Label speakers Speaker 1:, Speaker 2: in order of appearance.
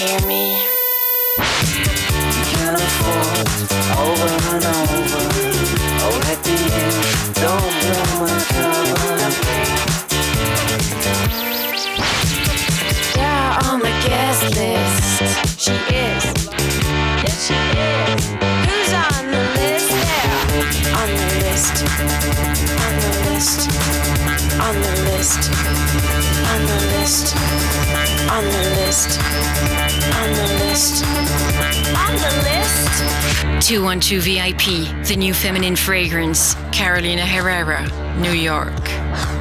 Speaker 1: hear me? You can't afford over and over. Oh, at the end, don't wanna come. Yeah, on the guest list, she is. Yes, she is. Who's on the list? There, on the list. On the list. On the list. On the list. On the list. 212 VIP, the new feminine fragrance, Carolina Herrera, New York.